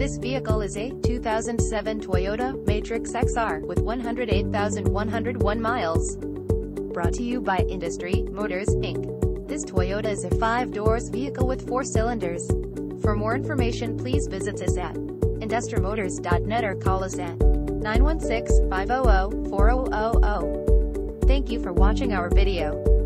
This vehicle is a 2007 Toyota Matrix XR with 108,101 miles. Brought to you by Industry Motors, Inc. This Toyota is a five-doors vehicle with four cylinders. For more information please visit us at industrymotors.net or call us at 916-500-4000. Thank you for watching our video.